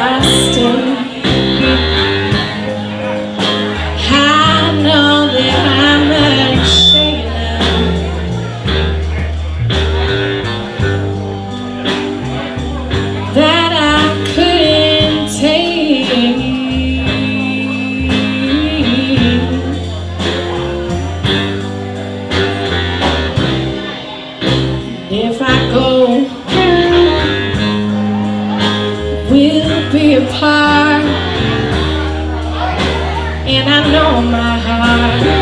time apart. And I know my heart.